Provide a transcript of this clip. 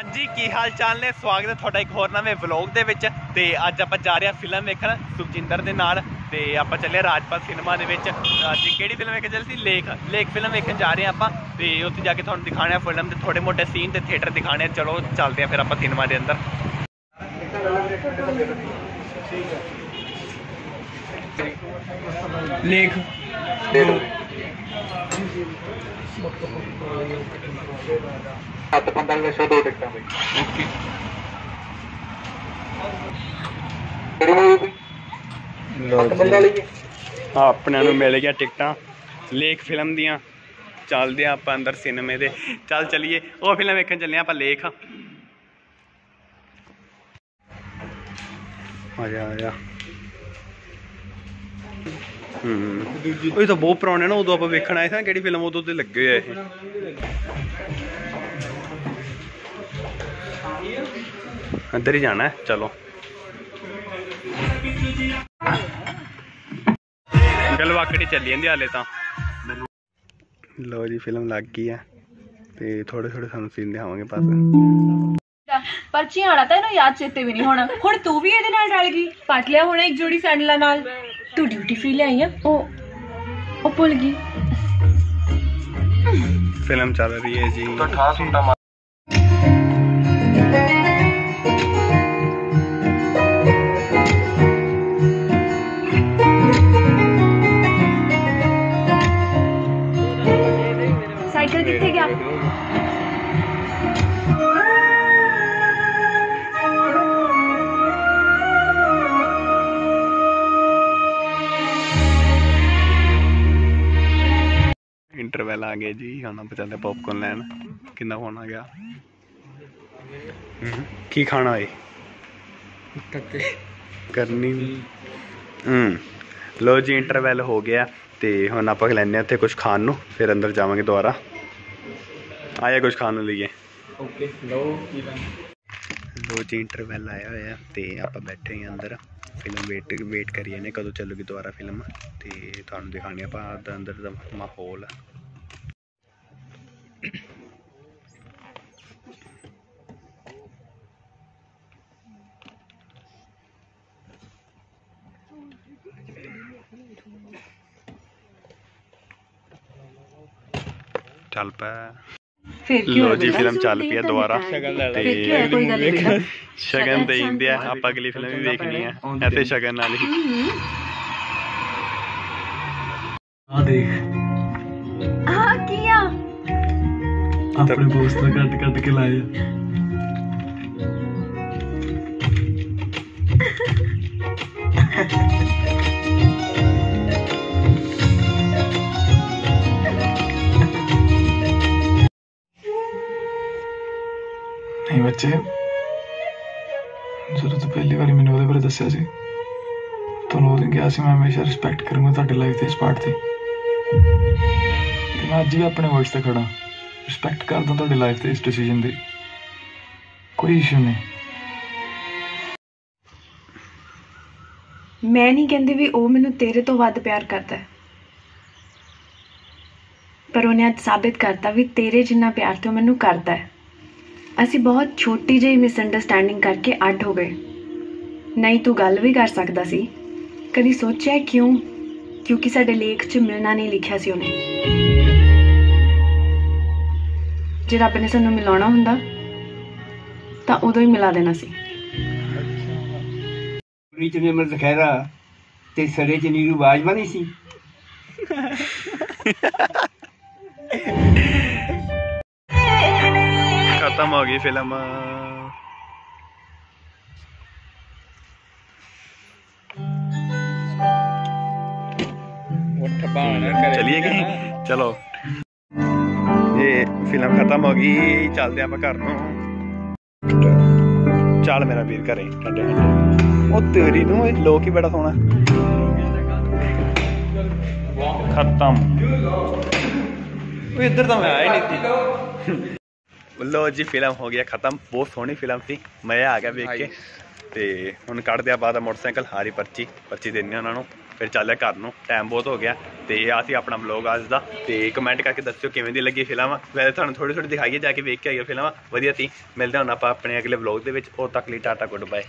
ਹਾਂਜੀ ਕੀ ਹਾਲ ਚਾਲ ਨੇ? ਸਵਾਗਤ ਹੈ ਤੁਹਾਡਾ ਇੱਕ ਹੋਰ ਨਵੇਂ ਵਲੌਗ ਦੇ ਵਿੱਚ ਤੇ ਅੱਜ ਆਪਾਂ ਜਾ ਰਹੇ ਹਾਂ ਫਿਲਮ ਵੇਖਣ ਸੁਖਜਿੰਦਰ ਦੇ ਨਾਲ ਤੇ ਆਪਾਂ ਚੱਲੇ ਰਾਜਪਾਲ ਸਿਨੇਮਾ ਦੇ ਵਿੱਚ। ਅੱਜ ਕਿਹੜੀ ਫਿਲਮ ਵੇਖਣ ਚੱਲੇ ਸੀ? ਲੇਖ ਲੇਖ ਫਿਲਮ ਵੇਖਣ ਜਾ ਰਹੇ ਹਾਂ ਆਪਾਂ ਤੇ ਉੱਥੇ ਜਾ ਕੇ ਤੁਹਾਨੂੰ ਦਿਖਾਣਾ ਫਿਲਮ ਦੇ ਥੋੜੇ ਮੋਟੇ ਸੀਨ ਤੇ ਥੀਏਟਰ ਦਿਖਾਣੇ ਆ ਚਲੋ ਚੱਲਦੇ ਆ ਫਿਰ ਆਪਾਂ ਸਿਨੇਮਾ ਦੇ ਅੰਦਰ। ਲੇਖ। ਸੱਤ ਪੰਦਰਾਂ ਲੱਖ ਦੋ ਟਿਕਟਾਂ ਬਈ ਓਕੇ ਕਿਹੜੀ ਮੂਵੀ ਪੰਦਰਾਂ ਲਈ ਆ ਆਪਣਿਆਂ ਨੂੰ ਮਿਲ ਗਿਆ ਟਿਕਟਾਂ। ਲੇਖ ਫਿਲਮ ਦੀਆਂ। ਚੱਲਦੇ ਆ ਆਪਾਂ ਅੰਦਰ ਸਿਨੇਮੇ ਦੇ। ਚੱਲ ਚਲੀਏ। ਉਹ ਫਿਲਮ ਵੇਖਣ ਚੱਲੇ ਆਪਾਂ ਲੇਖ। ਆ ਜਾ ਆ ਜਾ। ਹੂੰ ਉਹ ਤਾਂ ਬਹੁਤ ਪੁਰਾਣੇ ਨਾ, ਉਦੋਂ ਆਪਾਂ ਵੇਖਣ ਆਏ ਸੀ ਕਿਹੜੀ ਫਿਲਮ ਉਦੋਂ ਤੇ ਲੱਗੇ ਹੋਏ ਆ ਇਹ। ਅੰਦਰ ਹੀ ਜਾਣਾ ਹੈ, ਚਲੋ। ਗਲਵਾਕੜੀ ਚੱਲੀ ਜਾਂਦੀ ਹਾਲੇ ਤਾਂ? ਲੋ ਜੀ, ਫਿਲਮ ਲੱਗ ਗਈ ਆ, ਤੇ ਥੋੜੇ ਥੋੜੇ ਸਾਨੂੰ ਸੀਨ ਦਿਖਾਵਾਂਗੇ ਬਸ। ਪਰਚੀ ਆਣਾ ਤਾਂ ਇਹਨੂੰ ਯਾਦ ਚੇਤੇ ਵੀ ਨਹੀਂ ਹੋਣਾ। ਹੁਣ ਤੂੰ ਵੀ ਇਹਦੇ ਨਾਲ ਰਲ ਗਈ। ਪਟ ਲਿਆ ਹੁਣ ਇੱਕ ਜੋੜੀ ਸੈਂਡਲਾਂ ਨਾਲ। ਤੂੰ ਡਿਊਟੀ ਫ੍ਰੀ ਲਿਆਈ ਆ? ਉਹ ਉਹ ਭੁੱਲ ਗਈ। ਫਿਲਮ ਚੱਲ ਰਹੀ ਹੈ ਜੀ। ਤਾਂ ਠਾ ਸੁੰਡਾ ਮਾਰ ਇੰਟਰਵੈਲ ਆ ਗਿਆ ਜੀ ਹੁਣ ਆਪਾਂ ਚੱਲਦੇ ਪੌਪਕਾਰਨ ਲੈਣ। ਕਿੰਨਾ ਫੋਨ ਆ ਗਿਆ? ਕੀ ਖਾਣਾ ਏ? ਕਰਨੀ ਹੂੰ ਲੋ ਜੀ ਇੰਟਰਵੈਲ ਹੋ ਗਿਆ ਤੇ ਹੁਣ ਆਪਾਂ ਲੈਣੇ ਆ ਉੱਥੇ ਕੁਝ ਖਾਣ ਨੂੰ ਫਿਰ ਅੰਦਰ ਜਾਵਾਂਗੇ ਦੁਬਾਰਾ। ਆਇਆ ਕੁਝ ਖਾਣ ਨੂੰ ਲਈਏ। ਓਕੇ ਲਓ ਕੀ ਲੋ ਜੀ ਇੰਟਰਵੈਲ ਆਇਆ ਹੋਇਆ ਤੇ ਆਪਾਂ ਬੈਠੇ ਹਾਂ ਅੰਦਰ। ਫਿਲਮ ਵੇਟ ਵੇਟ ਕਰੀ ਜਾਂਦੇ ਕਦੋਂ ਚੱਲੂਗੀ ਦੁਬਾਰਾ ਫਿਲਮ। ਤੇ ਤੁਹਾਨੂੰ ਦਿਖਾਣੀ ਆਪਾਂ ਅੰਦਰ ਦਾ ਮਾਹੌਲ। ਚੱਲ ਪਾ। ਫਿਰ ਕੀ ਲੋ ਜੀ? ਫਿਲਮ ਚੱਲ ਪਈ ਹੈ ਦੁਬਾਰਾ। ਫਿਰ ਕੀ ਹੋਇਆ ਕੋਈ ਗੱਲ ਨਹੀਂ। ਸ਼ਗਨ ਦੇ ਇੰਦੇ ਆ ਆਪਾਂ ਅਗਲੀ ਫਿਲਮ ਵੀ ਵੇਖਣੀ ਹੈ ਇੱਥੇ ਸ਼ਗਨ ਨਾਲ ਹੀ ਆ ਦੇਖ। ਆ ਕੀ ਆ ਆਪਣੇ ਨੇ ਕੱਟ ਕੱਟ ਕੇ ਲਾਏ ਨਹੀਂ ਬੱਚੇ ਜਦੋਂ ਤੂੰ ਪਹਿਲੀ ਵਾਰੀ ਮੈਨੂੰ ਉਹਦੇ ਬਾਰੇ ਦੱਸਿਆ ਸੀ ਤੁਹਾਨੂੰ ਉਹਨੇ ਕਿਹਾ ਸੀ ਮੈਂ ਹਮੇਸ਼ਾ ਰਿਸਪੈਕਟ ਕਰੂੰਗਾ ਤੁਹਾਡੀ ਲਾਈਫ ਦੇ ਇਸ ਪਾਰਟ ਤੇ ਮੈਂ ਅੱਜ ਵੀ ਆਪਣੇ ਵਰਡਸ ਤੇ ਖੜਾ ਰਿਸਪੈਕਟ ਕਰਦਾ ਤੁਹਾਡੀ ਲਾਈਫ ਤੇ ਇਸ ਡਿਸੀਜਨ ਦੀ ਕੋਈ ਇਸ਼ੂ ਨਹੀਂ ਮੈਂ ਨਹੀਂ ਕਹਿੰਦੀ ਵੀ ਉਹ ਮੈਨੂੰ ਤੇਰੇ ਤੋਂ ਵੱਧ ਪਿਆਰ ਕਰਦਾ ਹੈ ਪਰ ਉਹਨੇ ਅੱਜ ਸਾਬਿਤ ਕਰਤਾ ਵੀ ਤੇਰੇ ਜਿੰਨਾ ਪਿਆਰ ਤੇ ਉਹ ਮੈਨੂੰ ਕਰਦਾ ਹੈ ਅਸੀਂ ਬਹੁਤ ਛੋਟੀ ਜਿਹੀ ਮਿਸਅੰਡਰਸਟੈਂਡਿੰਗ ਕਰਕੇ ਅੱਡ ਹੋ ਗਏ। ਨਹੀਂ ਤੂੰ ਗੱਲ ਵੀ ਕਰ ਸਕਦਾ ਸੀ। ਕਦੀ ਸੋਚਿਆ ਕਿਉਂ? ਕਿਉਂਕਿ ਸਾਡੇ ਲੇਖ 'ਚ ਮਿਲਣਾ ਨਹੀਂ ਲਿਖਿਆ ਸੀ ਉਹਨੇ। ਜੇ ਰੱਬ ਨੇ ਸਾਨੂੰ ਮਿਲਾਉਣਾ ਹੁੰਦਾ ਤਾਂ ਉਦੋਂ ਹੀ ਮਿਲਾ ਦੇਣਾ ਸੀ। ਰੀਚ ਨੇ ਮਰ ਖੈਰਾ ਤੇ ਸੜੇ ਚ ਨੀਰੂ ਬਾਜਵਾ ਨਹੀਂ ਸੀ। ਖਤਮ ਹੋ ਗਈ ਫਿਲਮ। ਉੱਠ ਬਾਣ ਕਰੇ। ਚਲਿਏ ਕਿ ਚਲੋ। ਇਹ ਫਿਲਮ ਖਤਮ ਹੋ ਗਈ ਚੱਲਦੇ ਆਪਾਂ ਘਰ ਨੂੰ। ਚੱਲ ਮੇਰਾ ਵੀਰ ਘਰੇ। ਠੰਡੇ ਠੰਡੇ। ਉਹ ਤੇਰੀ ਨੂੰ ਇਹ ਲੋਕ ਹੀ ਬੜਾ ਸੋਹਣਾ। ਖਤਮ। ਉਹ ਇੱਧਰ ਤਾਂ ਮੈਂ ਆਇਆ ਹੀ ਨਹੀਂ ਸੀ ਲੋ ਜੀ ਫਿਲਮ ਹੋ ਗਿਆ ਖਤਮ। ਬਹੁਤ ਸੋਹਣੀ ਫਿਲਮ ਸੀ। ਮਜ਼ਾ ਆ ਗਿਆ ਵੇਖ ਕੇ। ਤੇ ਹੁਣ ਕੱਢਦੇ ਆ ਬਾਅਦ ਮੋਟਰਸਾਈਕਲ ਹਾਰੀ ਪਰਚੀ। ਪਰਚੀ ਦੇਣੀ ਉਹਨਾਂ ਨੂੰ। ਫਿਰ ਚੱਲਿਆ ਘਰ ਨੂੰ। ਟਾਈਮ ਬਹੁਤ ਹੋ ਗਿਆ। ਤੇ ਆ ਸੀ ਆਪਣਾ ਵਲੌਗ ਅੱਜ ਦਾ। ਤੇ ਕਮੈਂਟ ਕਰਕੇ ਦੱਸਿਓ ਕਿਵੇਂ ਦੀ ਲੱਗੀ ਫਿਲਮ। ਵੈਸੇ ਤੁਹਾਨੂੰ ਥੋੜੀ ਥੋੜੀ ਦਿਖਾਈਏ ਜਾ ਕੇ ਵੇਖ ਕੇ ਆਈਓ ਫਿਲਮ। ਵਧੀਆ ਸੀ। ਮਿਲਦੇ ਹਾਂ ਹੁਣ ਆਪਾਂ ਆਪਣੇ ਅਗਲੇ ਵਲੌਗ ਦੇ ਵਿੱਚ। ਉਦੋਂ ਤੱਕ ਲਈ ਟਾਟਾ ਗੁੱਡ ਬਾਏ